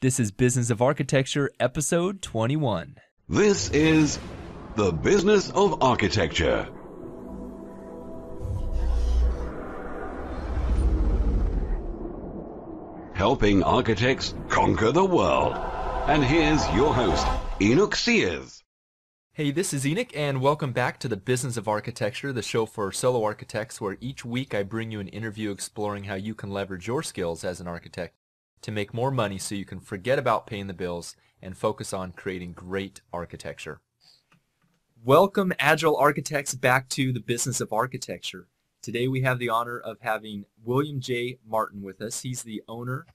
This is Business of Architecture, episode 21. This is The Business of Architecture. Helping architects conquer the world. And here's your host, Enoch Sears. Hey, this is Enoch, and welcome back to the Business of Architecture, the show for solo architects, where each week I bring you an interview exploring how you can leverage your skills as an architect to make more money so you can forget about paying the bills and focus on creating great architecture. Welcome, Agile Architects, back to the Business of Architecture. Today we have the honor of having William J. Martin with us. He's the owner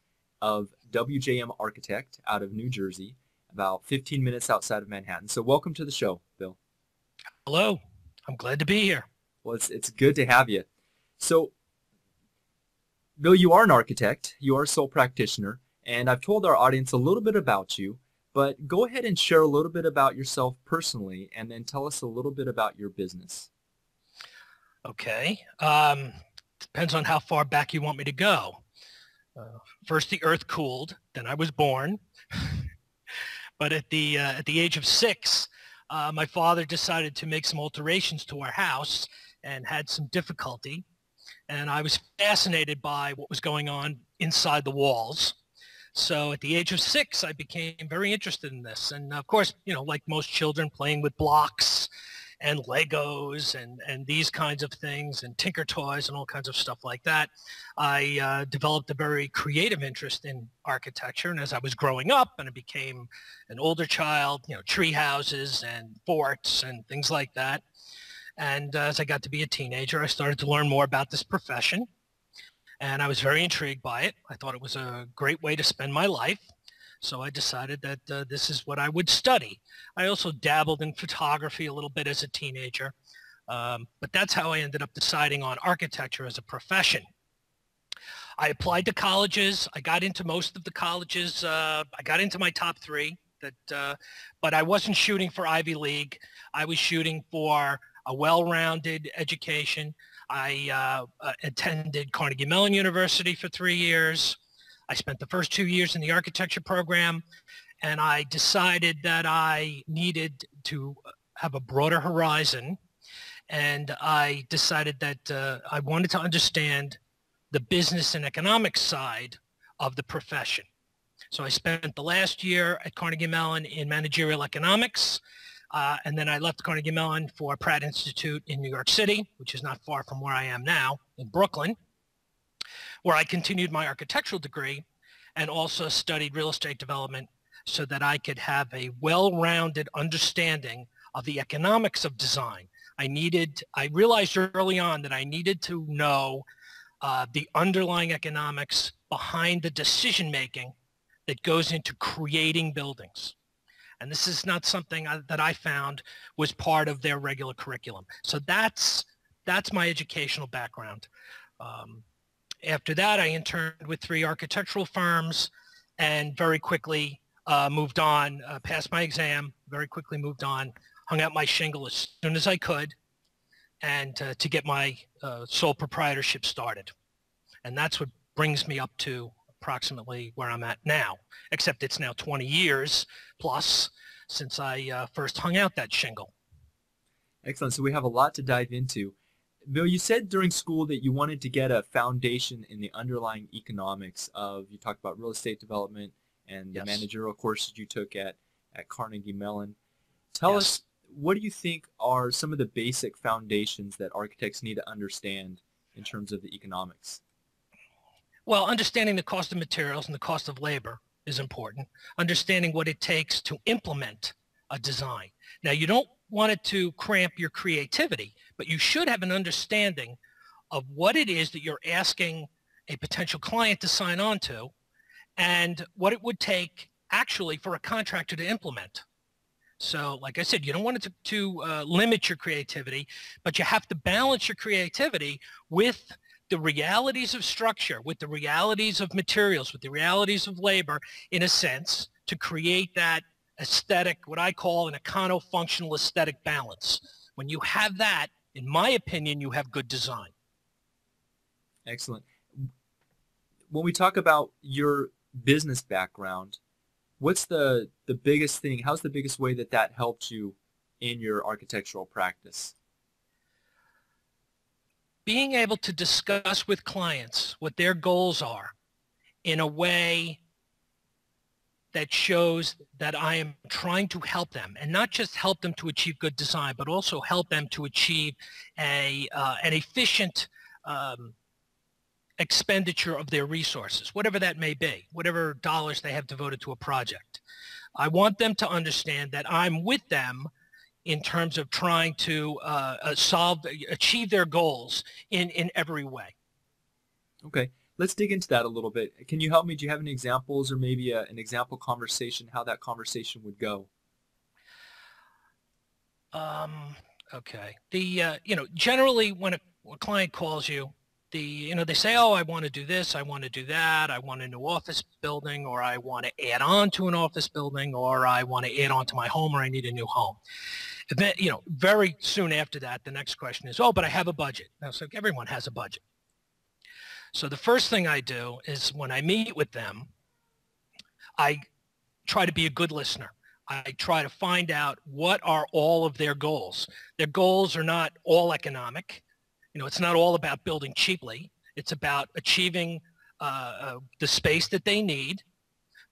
of WJM Architect out of New Jersey, about 15 minutes outside of Manhattan. So welcome to the show, Bill. Hello. I'm glad to be here. Well, it's, it's good to have you. So Bill, you are an architect, you are a sole practitioner, and I've told our audience a little bit about you, but go ahead and share a little bit about yourself personally, and then tell us a little bit about your business. Okay. Um, depends on how far back you want me to go. Uh, first, the earth cooled, then I was born. but at the, uh, at the age of six, uh, my father decided to make some alterations to our house and had some difficulty and I was fascinated by what was going on inside the walls. So at the age of six, I became very interested in this. And of course, you know, like most children playing with blocks and Legos and, and these kinds of things and Tinker Toys and all kinds of stuff like that, I uh, developed a very creative interest in architecture. And as I was growing up and I became an older child, you know, tree houses and forts and things like that, and as I got to be a teenager, I started to learn more about this profession. And I was very intrigued by it. I thought it was a great way to spend my life. So I decided that uh, this is what I would study. I also dabbled in photography a little bit as a teenager. Um, but that's how I ended up deciding on architecture as a profession. I applied to colleges. I got into most of the colleges. Uh, I got into my top three. That, uh, but I wasn't shooting for Ivy League. I was shooting for a well-rounded education. I uh, uh, attended Carnegie Mellon University for three years. I spent the first two years in the architecture program, and I decided that I needed to have a broader horizon, and I decided that uh, I wanted to understand the business and economic side of the profession. So I spent the last year at Carnegie Mellon in managerial economics, uh, and then I left Carnegie Mellon for Pratt Institute in New York City, which is not far from where I am now in Brooklyn, where I continued my architectural degree and also studied real estate development so that I could have a well-rounded understanding of the economics of design. I needed, I realized early on that I needed to know uh, the underlying economics behind the decision making that goes into creating buildings. And this is not something I, that I found was part of their regular curriculum. So that's, that's my educational background. Um, after that, I interned with three architectural firms and very quickly uh, moved on, uh, passed my exam, very quickly moved on, hung out my shingle as soon as I could and uh, to get my uh, sole proprietorship started. And that's what brings me up to approximately where I'm at now, except it's now 20 years plus since I uh, first hung out that shingle. Excellent. So we have a lot to dive into. Bill, you said during school that you wanted to get a foundation in the underlying economics of, you talked about real estate development and the yes. managerial courses you took at, at Carnegie Mellon. Tell yes. us, what do you think are some of the basic foundations that architects need to understand in terms of the economics? Well, understanding the cost of materials and the cost of labor is important. Understanding what it takes to implement a design. Now, you don't want it to cramp your creativity, but you should have an understanding of what it is that you're asking a potential client to sign on to and what it would take actually for a contractor to implement. So like I said, you don't want it to, to uh, limit your creativity, but you have to balance your creativity with the realities of structure, with the realities of materials, with the realities of labor, in a sense, to create that aesthetic, what I call an econo-functional aesthetic balance. When you have that, in my opinion, you have good design. Excellent. When we talk about your business background, what's the the biggest thing? How's the biggest way that that helped you in your architectural practice? Being able to discuss with clients what their goals are in a way that shows that I am trying to help them and not just help them to achieve good design, but also help them to achieve a, uh, an efficient um, expenditure of their resources, whatever that may be, whatever dollars they have devoted to a project. I want them to understand that I'm with them in terms of trying to uh, uh solve, achieve their goals in, in every way. Okay let's dig into that a little bit. Can you help me? Do you have any examples or maybe a, an example conversation, how that conversation would go? Um, okay. The, uh, you know, generally when a, a client calls you, the, you know, they say, oh, I want to do this, I want to do that, I want a new office building, or I want to add on to an office building, or I want to add on to my home, or I need a new home. Then, you know, very soon after that, the next question is, oh, but I have a budget. Now, so everyone has a budget. So the first thing I do is when I meet with them, I try to be a good listener. I try to find out what are all of their goals. Their goals are not all economic. You know, it's not all about building cheaply. It's about achieving uh, uh, the space that they need,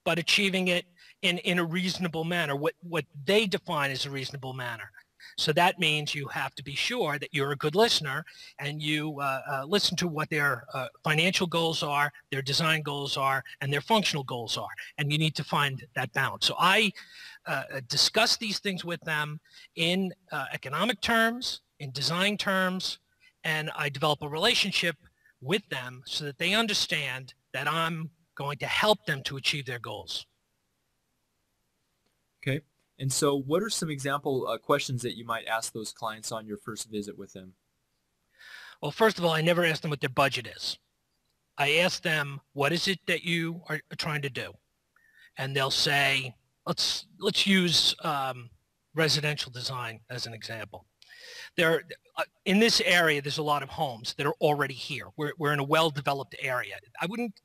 but achieving it in, in a reasonable manner, what, what they define as a reasonable manner. So that means you have to be sure that you're a good listener and you uh, uh, listen to what their uh, financial goals are, their design goals are, and their functional goals are. And you need to find that balance. So I uh, uh, discuss these things with them in uh, economic terms, in design terms, and I develop a relationship with them so that they understand that I'm going to help them to achieve their goals. Okay. And so what are some example uh, questions that you might ask those clients on your first visit with them? Well, first of all, I never ask them what their budget is. I ask them, what is it that you are trying to do? And they'll say, let's, let's use um, residential design as an example. There, uh, in this area, there's a lot of homes that are already here. We're, we're in a well-developed area. I wouldn't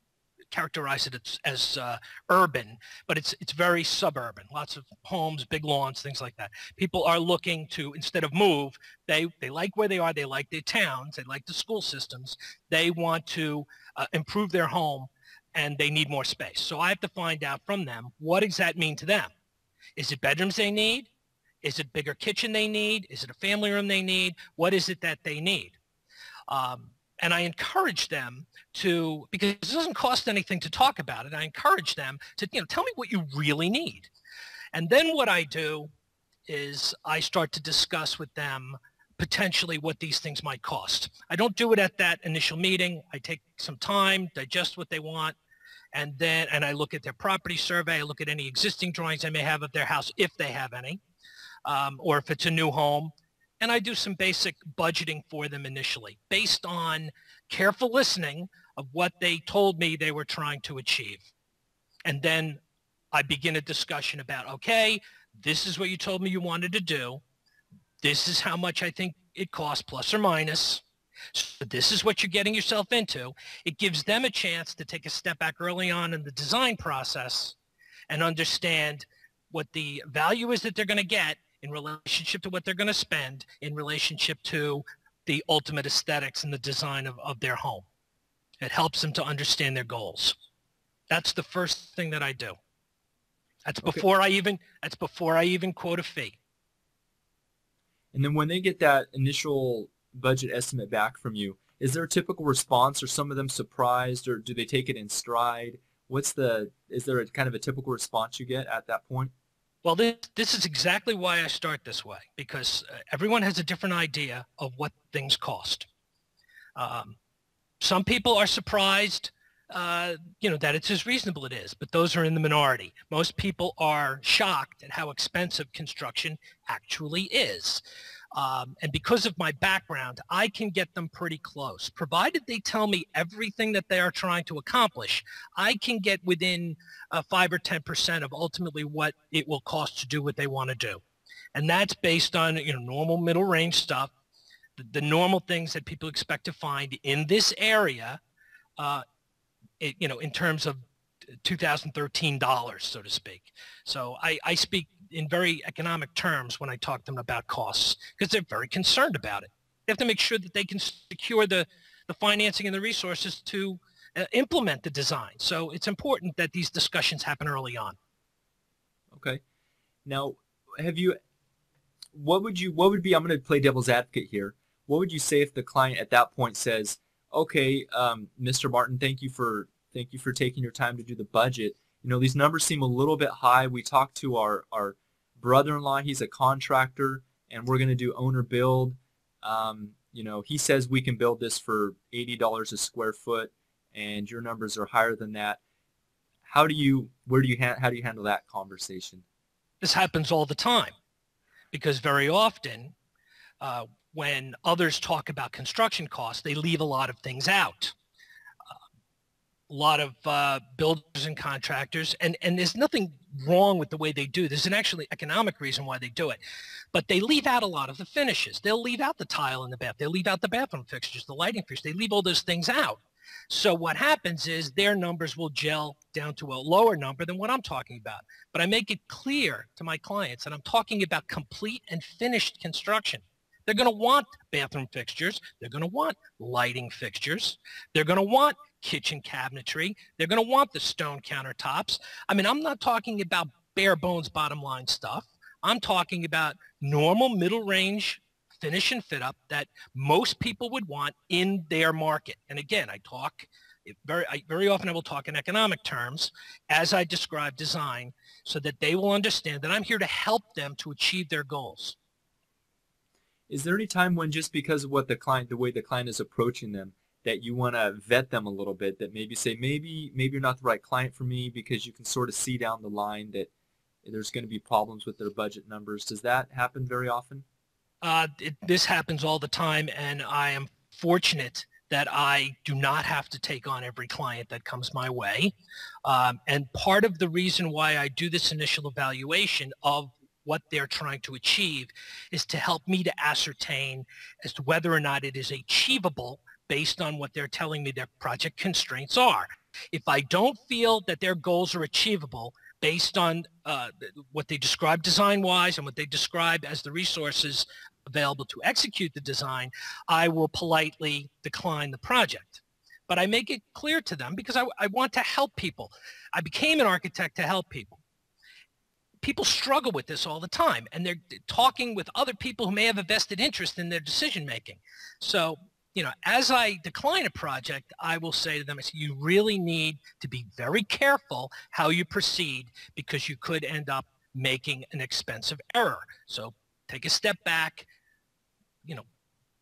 characterize it as, as uh, urban, but it's it's very suburban. Lots of homes, big lawns, things like that. People are looking to instead of move, they they like where they are. They like their towns. They like the school systems. They want to uh, improve their home, and they need more space. So I have to find out from them what does that mean to them. Is it bedrooms they need? Is it bigger kitchen they need? Is it a family room they need? What is it that they need? Um, and I encourage them to, because it doesn't cost anything to talk about it, I encourage them to, you know, tell me what you really need. And then what I do is I start to discuss with them potentially what these things might cost. I don't do it at that initial meeting. I take some time, digest what they want, and then and I look at their property survey. I look at any existing drawings they may have of their house, if they have any, um, or if it's a new home and I do some basic budgeting for them initially based on careful listening of what they told me they were trying to achieve. And then I begin a discussion about, okay, this is what you told me you wanted to do. This is how much I think it costs, plus or minus. So this is what you're getting yourself into. It gives them a chance to take a step back early on in the design process and understand what the value is that they're going to get in relationship to what they're going to spend, in relationship to the ultimate aesthetics and the design of, of their home. It helps them to understand their goals. That's the first thing that I do. That's before okay. I even that's before I even quote a fee. And then when they get that initial budget estimate back from you, is there a typical response? Are some of them surprised, or do they take it in stride? What's the is there a kind of a typical response you get at that point? Well, this, this is exactly why I start this way, because uh, everyone has a different idea of what things cost. Um, some people are surprised, uh, you know, that it's as reasonable it is, but those are in the minority. Most people are shocked at how expensive construction actually is. Um, and because of my background, I can get them pretty close. Provided they tell me everything that they are trying to accomplish, I can get within uh, 5 or 10% of ultimately what it will cost to do what they want to do. And that's based on you know normal middle range stuff, the, the normal things that people expect to find in this area, uh, it, you know, in terms of 2013 dollars, so to speak. So I, I speak in very economic terms when I talk to them about costs because they're very concerned about it. They have to make sure that they can secure the, the financing and the resources to uh, implement the design. So it's important that these discussions happen early on. Okay. Now, have you, what would you, what would be, I'm going to play devil's advocate here. What would you say if the client at that point says, okay, um, Mr. Martin, thank you for, thank you for taking your time to do the budget. You know, these numbers seem a little bit high. We talked to our, our brother-in-law. He's a contractor and we're going to do owner build. Um, you know, he says we can build this for $80 a square foot and your numbers are higher than that. How do you, where do you, how do you handle that conversation? This happens all the time because very often uh, when others talk about construction costs, they leave a lot of things out. A lot of uh, builders and contractors, and, and there's nothing wrong with the way they do. There's an actually economic reason why they do it. But they leave out a lot of the finishes. They'll leave out the tile in the bath. They'll leave out the bathroom fixtures, the lighting fixtures. They leave all those things out. So what happens is their numbers will gel down to a lower number than what I'm talking about. But I make it clear to my clients that I'm talking about complete and finished construction. They're going to want bathroom fixtures. They're going to want lighting fixtures. They're going to want kitchen cabinetry. They're going to want the stone countertops. I mean, I'm not talking about bare bones bottom line stuff. I'm talking about normal middle range finish and fit up that most people would want in their market. And again, I talk very, I, very often I will talk in economic terms as I describe design so that they will understand that I'm here to help them to achieve their goals. Is there any time when just because of what the client, the way the client is approaching them, that you want to vet them a little bit, that maybe say, maybe, maybe you're not the right client for me because you can sort of see down the line that there's going to be problems with their budget numbers. Does that happen very often? Uh, it, this happens all the time, and I am fortunate that I do not have to take on every client that comes my way. Um, and part of the reason why I do this initial evaluation of what they're trying to achieve is to help me to ascertain as to whether or not it is achievable based on what they're telling me their project constraints are. If I don't feel that their goals are achievable, based on uh, what they describe design-wise and what they describe as the resources available to execute the design, I will politely decline the project. But I make it clear to them because I, I want to help people. I became an architect to help people. People struggle with this all the time, and they're talking with other people who may have a vested interest in their decision making. So you know, as I decline a project, I will say to them, you really need to be very careful how you proceed because you could end up making an expensive error. So take a step back, you know,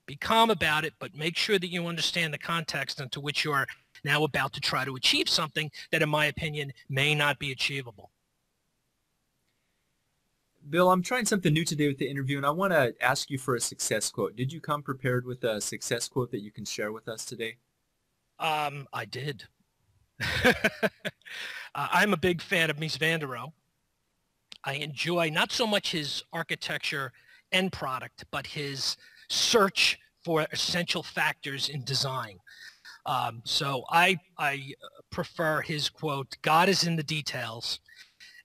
be calm about it, but make sure that you understand the context into which you are now about to try to achieve something that, in my opinion, may not be achievable. Bill, I'm trying something new today with the interview, and I want to ask you for a success quote. Did you come prepared with a success quote that you can share with us today? Um, I did. uh, I'm a big fan of Mies van der Rohe. I enjoy not so much his architecture end product, but his search for essential factors in design. Um, so I, I prefer his quote, God is in the details,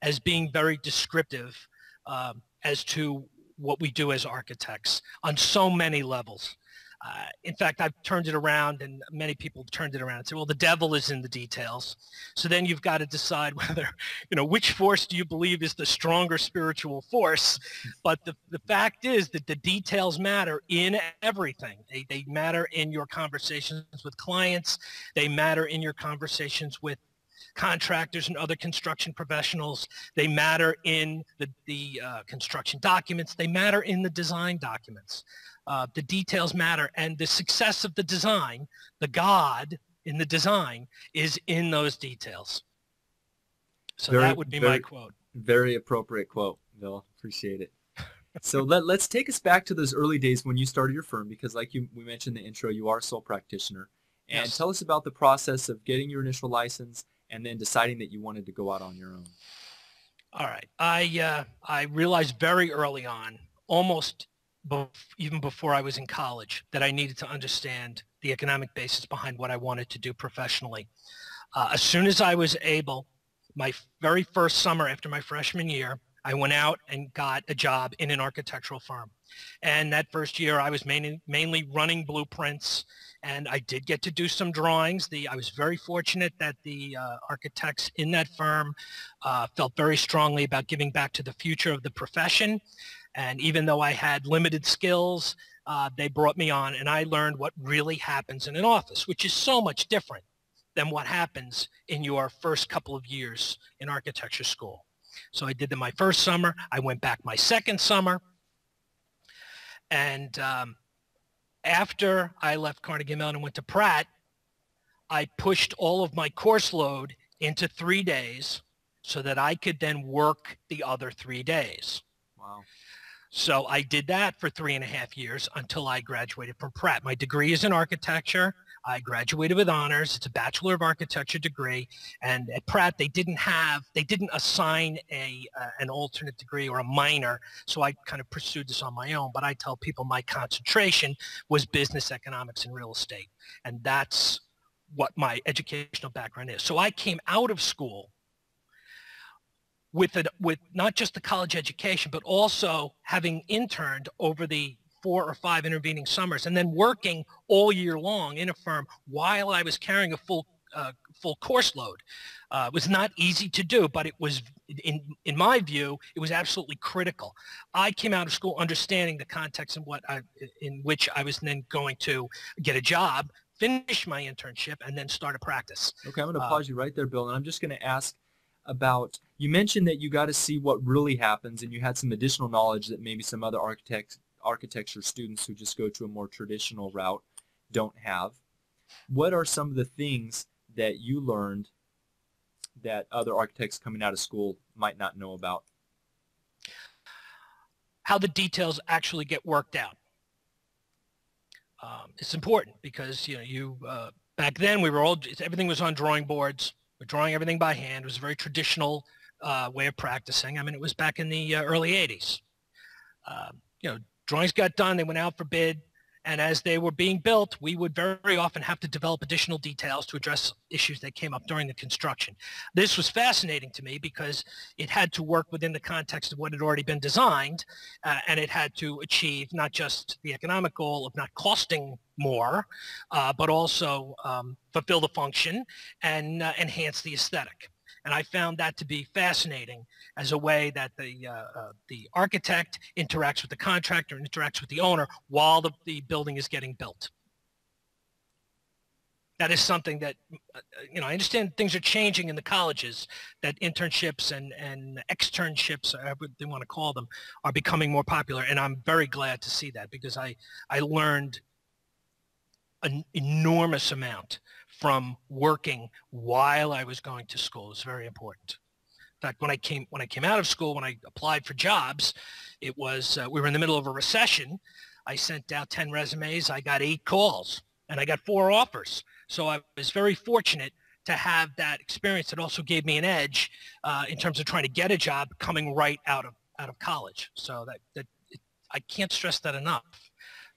as being very descriptive um, as to what we do as architects on so many levels. Uh, in fact, I've turned it around and many people have turned it around and said, well, the devil is in the details. So then you've got to decide whether, you know, which force do you believe is the stronger spiritual force? But the, the fact is that the details matter in everything. They, they matter in your conversations with clients. They matter in your conversations with contractors and other construction professionals. They matter in the, the uh, construction documents. They matter in the design documents. Uh, the details matter. And the success of the design, the God in the design, is in those details. So very, that would be very, my quote. Very appropriate quote, Bill. Appreciate it. so let, let's take us back to those early days when you started your firm because like you, we mentioned in the intro, you are a sole practitioner. And yes. tell us about the process of getting your initial license and then deciding that you wanted to go out on your own? All right. I, uh, I realized very early on, almost even before I was in college, that I needed to understand the economic basis behind what I wanted to do professionally. Uh, as soon as I was able my very first summer after my freshman year, I went out and got a job in an architectural firm. And that first year I was mainly, mainly running blueprints and I did get to do some drawings. The, I was very fortunate that the uh, architects in that firm uh, felt very strongly about giving back to the future of the profession. And even though I had limited skills, uh, they brought me on and I learned what really happens in an office, which is so much different than what happens in your first couple of years in architecture school. So I did them my first summer. I went back my second summer. And um, after I left Carnegie Mellon and went to Pratt, I pushed all of my course load into three days so that I could then work the other three days. Wow. So I did that for three and a half years until I graduated from Pratt. My degree is in architecture. I graduated with honors. It's a Bachelor of Architecture degree. And at Pratt, they didn't have, they didn't assign a uh, an alternate degree or a minor. So I kind of pursued this on my own. But I tell people my concentration was business economics and real estate. And that's what my educational background is. So I came out of school with it with not just the college education, but also having interned over the four or five intervening summers and then working all year long in a firm while I was carrying a full uh, full course load. Uh, it was not easy to do, but it was, in in my view, it was absolutely critical. I came out of school understanding the context in what I, in which I was then going to get a job, finish my internship, and then start a practice. Okay, I'm going to uh, pause you right there, Bill, and I'm just going to ask about you mentioned that you got to see what really happens and you had some additional knowledge that maybe some other architects architecture students who just go to a more traditional route don't have what are some of the things that you learned that other architects coming out of school might not know about how the details actually get worked out um, it's important because you know you uh, back then we were all everything was on drawing boards we're drawing everything by hand. It was a very traditional uh, way of practicing. I mean, it was back in the uh, early 80s. Uh, um, you know, drawings got done. They went out for bid. And as they were being built, we would very often have to develop additional details to address issues that came up during the construction. This was fascinating to me because it had to work within the context of what had already been designed, uh, and it had to achieve not just the economic goal of not costing more, uh, but also um, fulfill the function and uh, enhance the aesthetic. And I found that to be fascinating as a way that the, uh, uh, the architect interacts with the contractor and interacts with the owner while the, the building is getting built. That is something that, uh, you know, I understand things are changing in the colleges, that internships and, and externships, whatever they want to call them, are becoming more popular. And I'm very glad to see that because I, I learned an enormous amount from working while I was going to school is very important. In fact, when I came when I came out of school, when I applied for jobs, it was uh, we were in the middle of a recession. I sent out ten resumes. I got eight calls, and I got four offers. So I was very fortunate to have that experience. It also gave me an edge uh, in terms of trying to get a job coming right out of out of college. So that that I can't stress that enough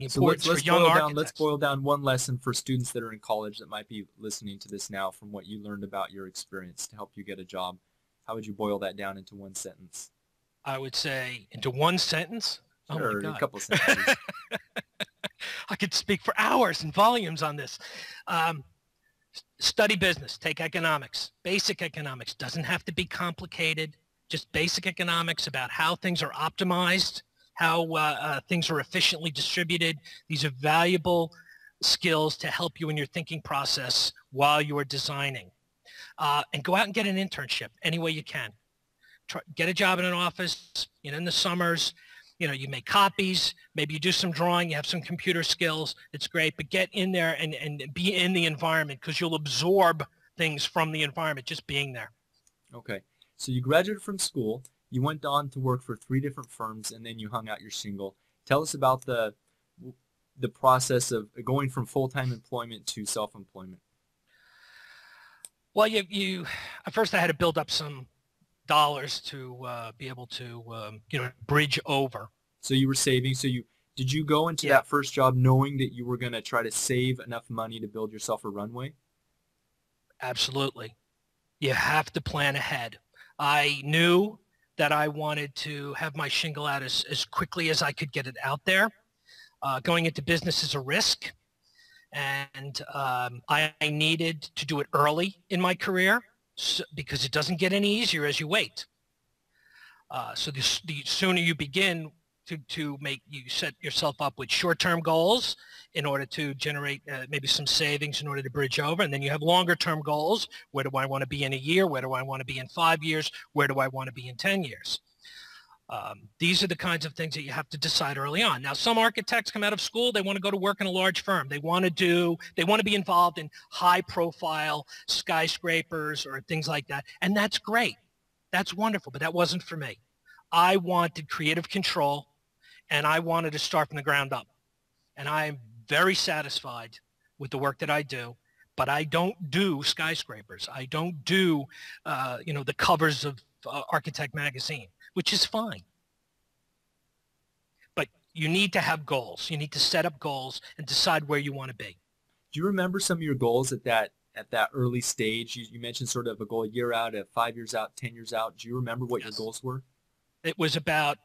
so let's, let's boil down, let's boil down one lesson for students that are in college that might be listening to this now from what you learned about your experience to help you get a job. How would you boil that down into one sentence? I would say into one sentence. Oh sure, oh a couple sentences. I could speak for hours and volumes on this. Um, study business, take economics, basic economics. Doesn't have to be complicated. Just basic economics about how things are optimized how uh, uh, things are efficiently distributed. These are valuable skills to help you in your thinking process while you are designing. Uh, and go out and get an internship any way you can. Try, get a job in an office, you know, in the summers, you know, you make copies, maybe you do some drawing, you have some computer skills, it's great, but get in there and, and be in the environment because you'll absorb things from the environment just being there. Okay. So you graduated from school you went on to work for three different firms, and then you hung out your shingle. Tell us about the the process of going from full-time employment to self-employment. Well, you, you at first I had to build up some dollars to uh, be able to um, you know bridge over. So you were saving. So you did you go into yeah. that first job knowing that you were going to try to save enough money to build yourself a runway? Absolutely. You have to plan ahead. I knew that I wanted to have my shingle out as, as quickly as I could get it out there. Uh, going into business is a risk, and um, I, needed to do it early in my career so, because it doesn't get any easier as you wait. Uh, so the, the sooner you begin to, to make you set yourself up with short-term goals in order to generate uh, maybe some savings in order to bridge over. And then you have longer-term goals. Where do I want to be in a year? Where do I want to be in five years? Where do I want to be in 10 years? Um, these are the kinds of things that you have to decide early on. Now, some architects come out of school, they want to go to work in a large firm. They want to do, they want to be involved in high profile skyscrapers or things like that. And that's great. That's wonderful, but that wasn't for me. I wanted creative control and I wanted to start from the ground up. And I'm very satisfied with the work that I do, but I don't do skyscrapers. I don't do, uh, you know, the covers of uh, Architect Magazine, which is fine. But you need to have goals. You need to set up goals and decide where you want to be. Do you remember some of your goals at that at that early stage? You, you mentioned sort of a goal a year out, a five years out, ten years out. Do you remember what yes. your goals were? It was about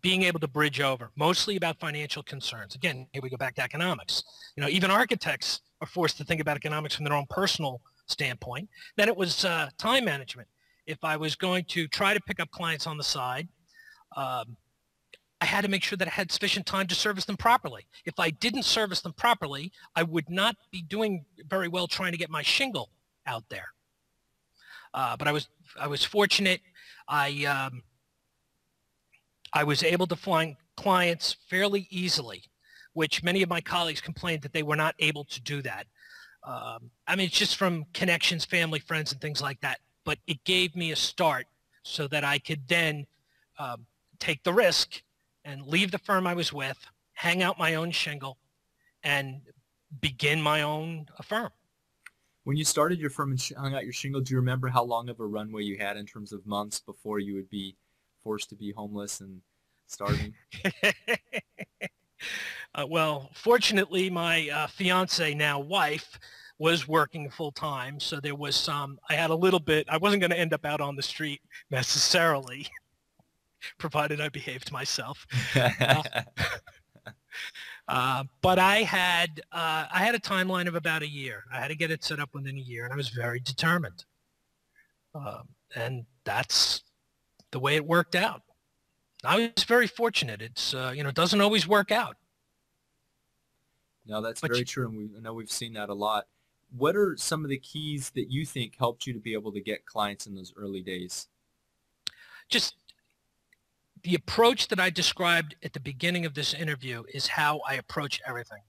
being able to bridge over, mostly about financial concerns. Again, here we go back to economics. You know, even architects are forced to think about economics from their own personal standpoint. Then it was uh, time management. If I was going to try to pick up clients on the side, um, I had to make sure that I had sufficient time to service them properly. If I didn't service them properly, I would not be doing very well trying to get my shingle out there. Uh, but I was I was fortunate. I um, I was able to find clients fairly easily, which many of my colleagues complained that they were not able to do that. Um, I mean, it's just from connections, family, friends, and things like that. But it gave me a start so that I could then um, take the risk and leave the firm I was with, hang out my own shingle, and begin my own firm. When you started your firm and hung out your shingle, do you remember how long of a runway you had in terms of months before you would be forced to be homeless and starving? uh, well, fortunately, my uh, fiance, now wife, was working full time, so there was some. I had a little bit. I wasn't going to end up out on the street necessarily, provided I behaved myself. uh, uh, but I had uh, I had a timeline of about a year. I had to get it set up within a year, and I was very determined. Um, and that's the way it worked out. I was very fortunate. It's uh, you know doesn't always work out. No, that's but very you, true, and we I know we've seen that a lot. What are some of the keys that you think helped you to be able to get clients in those early days? Just the approach that I described at the beginning of this interview is how I approach everything.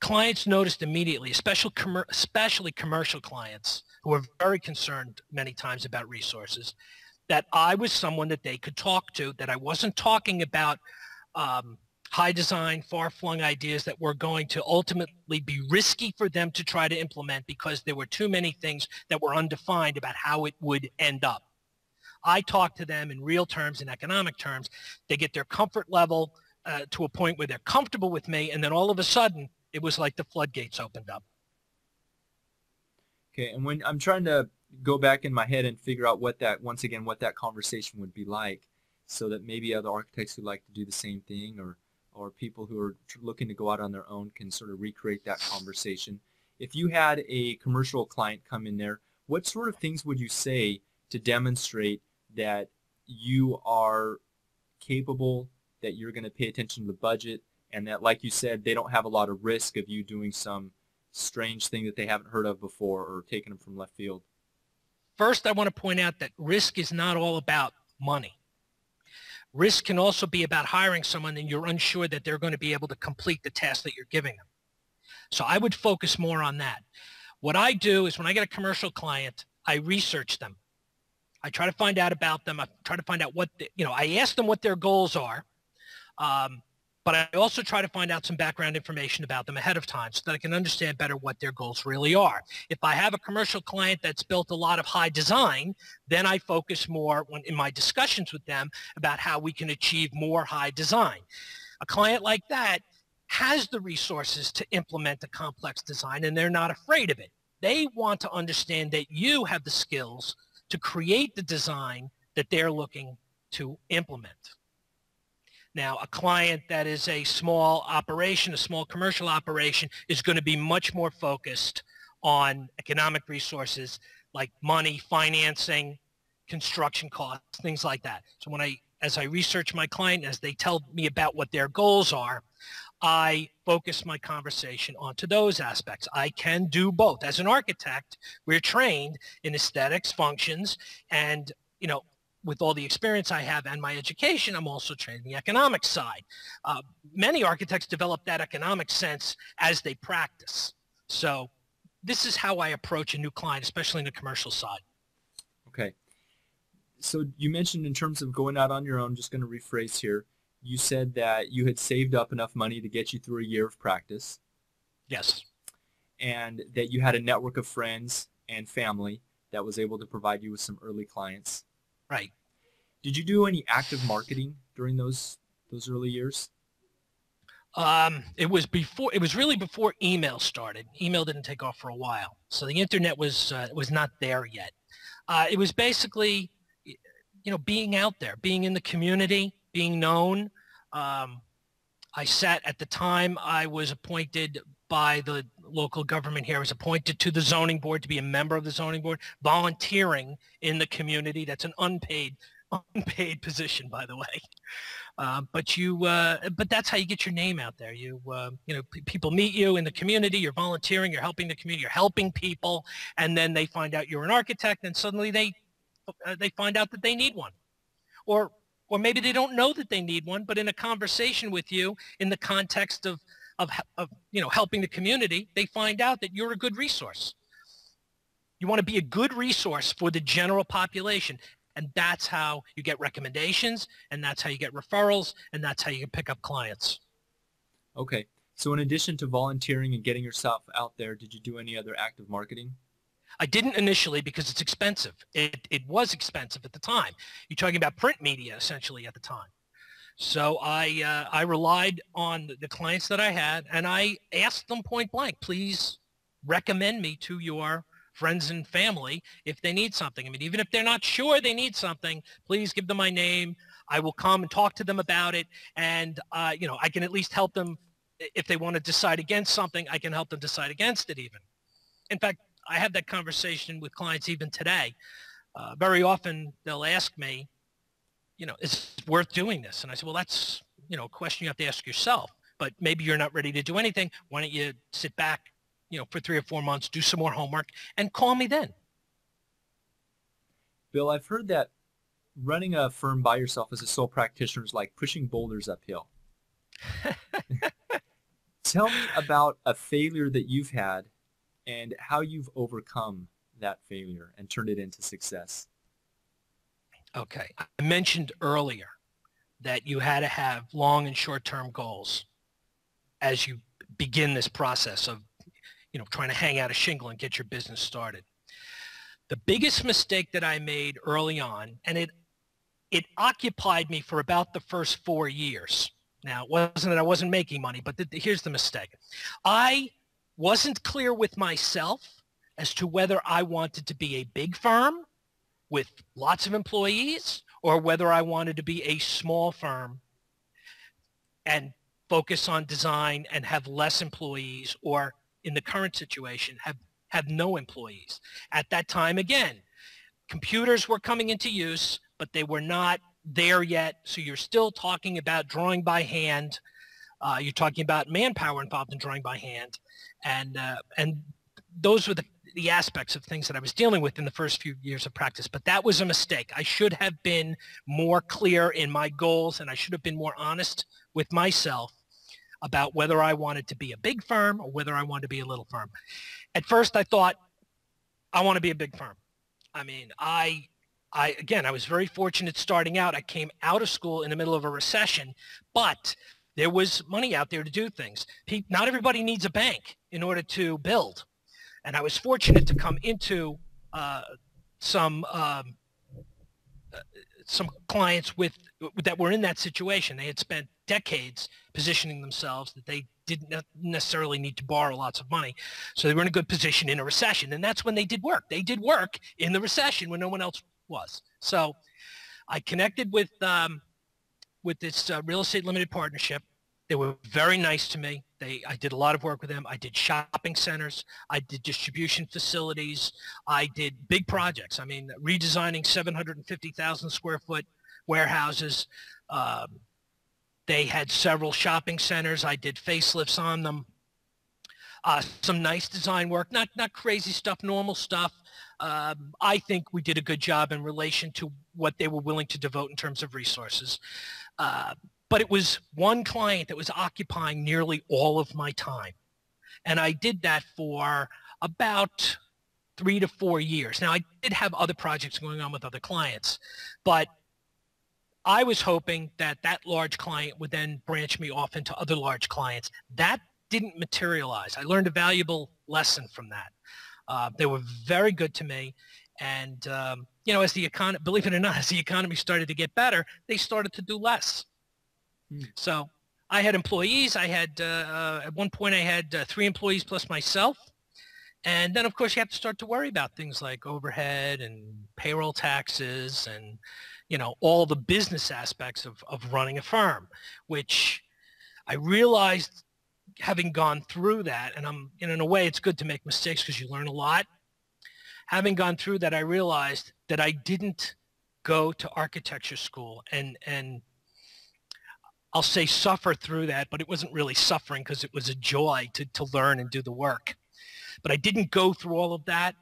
Clients noticed immediately, especially, especially commercial clients who are very concerned many times about resources, that I was someone that they could talk to, that I wasn't talking about um, high design, far-flung ideas that were going to ultimately be risky for them to try to implement because there were too many things that were undefined about how it would end up. I talk to them in real terms, in economic terms. They get their comfort level uh, to a point where they're comfortable with me, and then all of a sudden, it was like the floodgates opened up. Okay, and when I'm trying to go back in my head and figure out what that once again what that conversation would be like so that maybe other architects who like to do the same thing or or people who are looking to go out on their own can sort of recreate that conversation. If you had a commercial client come in there what sort of things would you say to demonstrate that you are capable that you're going to pay attention to the budget and that like you said they don't have a lot of risk of you doing some strange thing that they haven't heard of before or taking them from left field First, I want to point out that risk is not all about money. Risk can also be about hiring someone and you're unsure that they're going to be able to complete the task that you're giving them. So I would focus more on that. What I do is when I get a commercial client, I research them. I try to find out about them. I try to find out what, the, you know, I ask them what their goals are. Um, but I also try to find out some background information about them ahead of time so that I can understand better what their goals really are. If I have a commercial client that's built a lot of high design, then I focus more when, in my discussions with them about how we can achieve more high design. A client like that has the resources to implement a complex design and they're not afraid of it. They want to understand that you have the skills to create the design that they're looking to implement. Now, a client that is a small operation, a small commercial operation, is going to be much more focused on economic resources like money, financing, construction costs, things like that. So when I, as I research my client, as they tell me about what their goals are, I focus my conversation onto those aspects. I can do both. As an architect, we're trained in aesthetics, functions, and you know, with all the experience I have and my education, I'm also trained in the economic side. Uh, many architects develop that economic sense as they practice. So this is how I approach a new client, especially in the commercial side. Okay. So you mentioned in terms of going out on your own, just going to rephrase here, you said that you had saved up enough money to get you through a year of practice. Yes. And that you had a network of friends and family that was able to provide you with some early clients. Right. Did you do any active marketing during those those early years? Um, it was before. It was really before email started. Email didn't take off for a while, so the internet was uh, was not there yet. Uh, it was basically, you know, being out there, being in the community, being known. Um, I sat at the time I was appointed by the local government here. I was appointed to the zoning board to be a member of the zoning board, volunteering in the community. That's an unpaid unpaid position, by the way. Uh, but you, uh, but that's how you get your name out there. You, uh, you know, p- people meet you in the community. You're volunteering. You're helping the community. You're helping people, and then they find out you're an architect, and suddenly they, uh, they find out that they need one, or or maybe they don't know that they need one, but in a conversation with you in the context of, of, of you know, helping the community, they find out that you're a good resource. You want to be a good resource for the general population. And that's how you get recommendations, and that's how you get referrals, and that's how you can pick up clients. Okay. So in addition to volunteering and getting yourself out there, did you do any other active marketing? I didn't initially because it's expensive. It, it was expensive at the time. You're talking about print media essentially at the time. So I, uh, I relied on the clients that I had and I asked them point blank, please recommend me to your friends and family if they need something. I mean, even if they're not sure they need something, please give them my name. I will come and talk to them about it. And, uh, you know, I can at least help them if they want to decide against something, I can help them decide against it even. In fact, I have that conversation with clients even today. Uh, very often they'll ask me, you know, is it worth doing this? And I said, well, that's, you know, a question you have to ask yourself. But maybe you're not ready to do anything. Why don't you sit back, you know, for three or four months, do some more homework, and call me then. Bill, I've heard that running a firm by yourself as a sole practitioner is like pushing boulders uphill. Tell me about a failure that you've had and how you've overcome that failure and turned it into success. Okay. I mentioned earlier that you had to have long and short-term goals as you begin this process of, you know, trying to hang out a shingle and get your business started. The biggest mistake that I made early on, and it it occupied me for about the first four years. Now, it wasn't that I wasn't making money, but here's the mistake. I wasn't clear with myself as to whether I wanted to be a big firm with lots of employees or whether I wanted to be a small firm and focus on design and have less employees or in the current situation have, have no employees. At that time, again, computers were coming into use, but they were not there yet. So you're still talking about drawing by hand. Uh, you're talking about manpower involved in drawing by hand and uh, and those were the the aspects of things that I was dealing with in the first few years of practice. But that was a mistake. I should have been more clear in my goals, and I should have been more honest with myself about whether I wanted to be a big firm or whether I wanted to be a little firm. At first, I thought I want to be a big firm. I mean, I I again, I was very fortunate starting out. I came out of school in the middle of a recession, but there was money out there to do things. Not everybody needs a bank in order to build. And I was fortunate to come into uh, some um, uh, some clients with that were in that situation. They had spent decades positioning themselves that they didn't necessarily need to borrow lots of money. So they were in a good position in a recession. And that's when they did work. They did work in the recession when no one else was. So I connected with, um, with this uh, real estate limited partnership. They were very nice to me. They, I did a lot of work with them. I did shopping centers. I did distribution facilities. I did big projects. I mean, redesigning 750,000 square foot warehouses. Um, they had several shopping centers. I did facelifts on them. Uh, some nice design work, not not crazy stuff, normal stuff. Um, I think we did a good job in relation to what they were willing to devote in terms of resources. Uh, but it was one client that was occupying nearly all of my time. And I did that for about three to four years. Now, I did have other projects going on with other clients, but I was hoping that that large client would then branch me off into other large clients. That didn't materialize. I learned a valuable lesson from that. Uh, they were very good to me. And, um, you know, as the economy, believe it or not, as the economy started to get better, they started to do less. Hmm. So I had employees. I had, uh, uh, at one point, I had uh, three employees plus myself. And then, of course, you have to start to worry about things like overhead and payroll taxes and, you know, all the business aspects of, of running a firm, which I realized having gone through that, and I'm, and in a way, it's good to make mistakes because you learn a lot. Having gone through that, I realized that I didn't go to architecture school and, and I'll say suffer through that, but it wasn't really suffering because it was a joy to, to learn and do the work. But I didn't go through all of that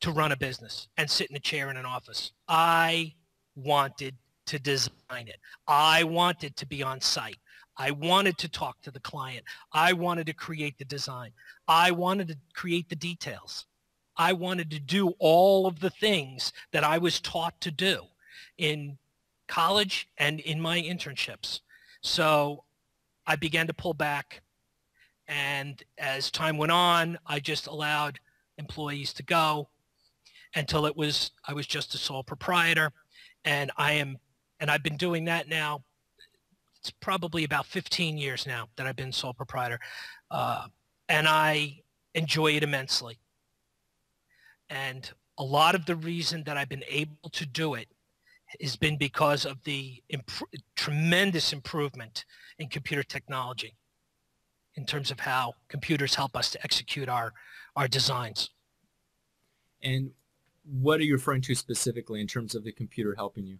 to run a business and sit in a chair in an office. I wanted to design it. I wanted to be on site. I wanted to talk to the client. I wanted to create the design. I wanted to create the details. I wanted to do all of the things that I was taught to do in college and in my internships. So I began to pull back. And as time went on, I just allowed employees to go until it was, I was just a sole proprietor and I am, and I've been doing that now. It's probably about 15 years now that I've been sole proprietor, uh, and I enjoy it immensely. And a lot of the reason that I've been able to do it has been because of the imp- tremendous improvement in computer technology in terms of how computers help us to execute our, our designs. And what are you referring to specifically in terms of the computer helping you?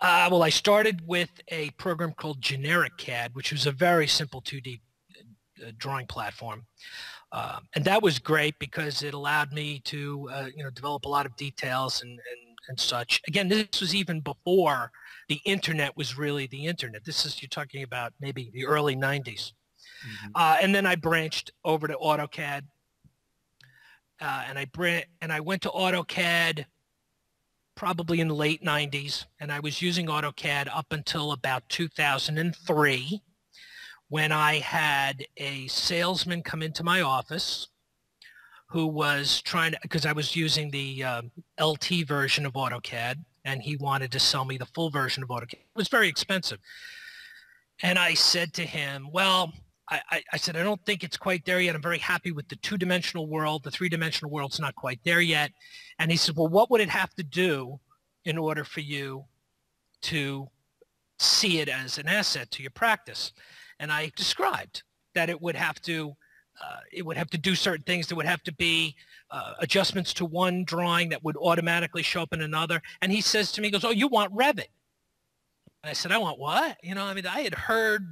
Uh, well, I started with a program called Generic CAD, which was a very simple 2D uh, drawing platform. Uh, and that was great because it allowed me to, uh, you know, develop a lot of details and, and, and such. Again, this was even before the internet was really the internet. This is, you're talking about maybe the early 90s. Mm-hmm. Uh, and then I branched over to AutoCAD uh, and I bring, and I went to AutoCAD probably in the late 90s, and I was using AutoCAD up until about 2003 when I had a salesman come into my office who was trying to, because I was using the um, LT version of AutoCAD, and he wanted to sell me the full version of AutoCAD. It was very expensive. And I said to him, well, I, I, said, I don't think it's quite there yet. I'm very happy with the two-dimensional world. The three-dimensional world's not quite there yet. And he said, well, what would it have to do in order for you to see it as an asset to your practice? And I described that it would have to uh, it would have to do certain things. There would have to be uh, adjustments to one drawing that would automatically show up in another. And he says to me, he goes, oh, you want Revit. And I said, I want what? You know, I mean, I had heard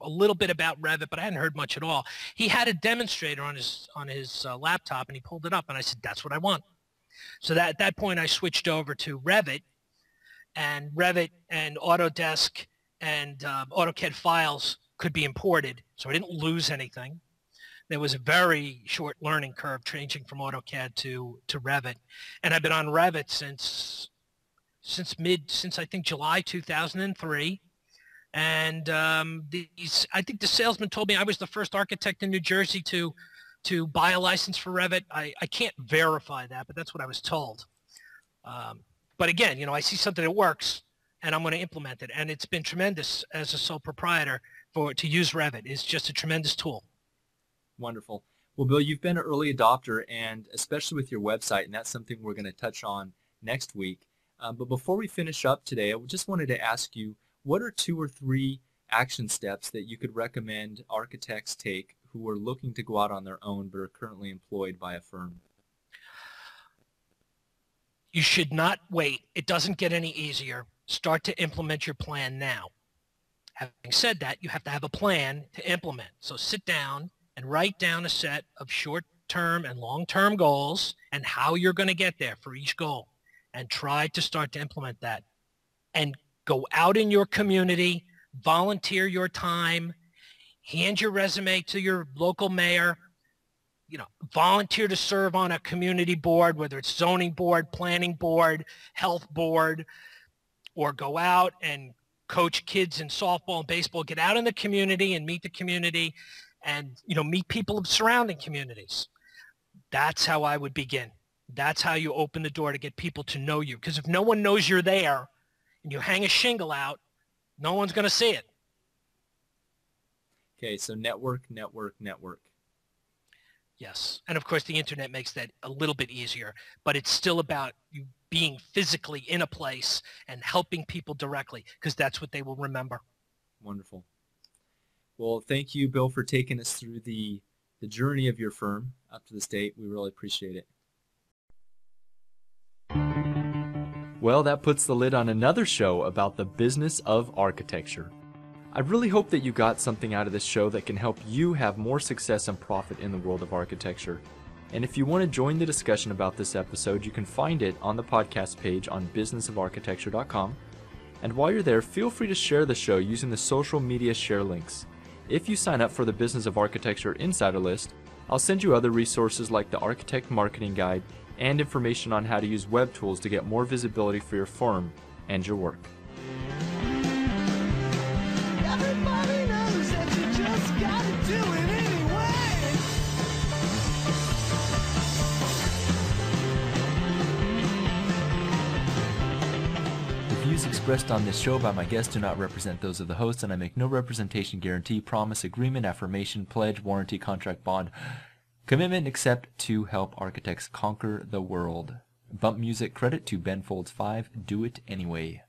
a little bit about Revit, but I hadn't heard much at all. He had a demonstrator on his on his uh, laptop, and he pulled it up, and I said, "That's what I want." So that at that point, I switched over to Revit, and Revit and Autodesk and um, AutoCAD files could be imported, so I didn't lose anything. There was a very short learning curve changing from AutoCAD to to Revit, and I've been on Revit since since mid since I think July 2003 and um, these, I think the salesman told me I was the first architect in New Jersey to to buy a license for Revit. I, I can't verify that, but that's what I was told. Um, but again, you know, I see something that works, and I'm going to implement it. And it's been tremendous as a sole proprietor for to use Revit. It's just a tremendous tool. Wonderful. Well, Bill, you've been an early adopter, and especially with your website, and that's something we're going to touch on next week. Um, but before we finish up today, I just wanted to ask you, what are two or three action steps that you could recommend architects take who are looking to go out on their own but are currently employed by a firm? You should not wait. It doesn't get any easier. Start to implement your plan now. Having said that, you have to have a plan to implement. So sit down and write down a set of short-term and long-term goals and how you're going to get there for each goal and try to start to implement that. And go out in your community, volunteer your time, hand your resume to your local mayor, you know, volunteer to serve on a community board, whether it's zoning board, planning board, health board, or go out and coach kids in softball and baseball, get out in the community and meet the community and, you know, meet people of surrounding communities. That's how I would begin. That's how you open the door to get people to know you. Because if no one knows you're there and you hang a shingle out, no one's going to see it. Okay, so network, network, network. Yes. And of course, the internet makes that a little bit easier, but it's still about you being physically in a place and helping people directly because that's what they will remember. Wonderful. Well, thank you, Bill, for taking us through the, the journey of your firm up to this date. We really appreciate it. Well, that puts the lid on another show about the business of architecture. I really hope that you got something out of this show that can help you have more success and profit in the world of architecture. And if you want to join the discussion about this episode, you can find it on the podcast page on businessofarchitecture.com. And while you're there, feel free to share the show using the social media share links. If you sign up for the Business of Architecture Insider List, I'll send you other resources like the Architect Marketing Guide and information on how to use web tools to get more visibility for your firm and your work. Expressed on this show by my guests do not represent those of the host, and I make no representation, guarantee, promise, agreement, affirmation, pledge, warranty, contract, bond, commitment except to help architects conquer the world. Bump music credit to Ben Folds 5. Do it anyway.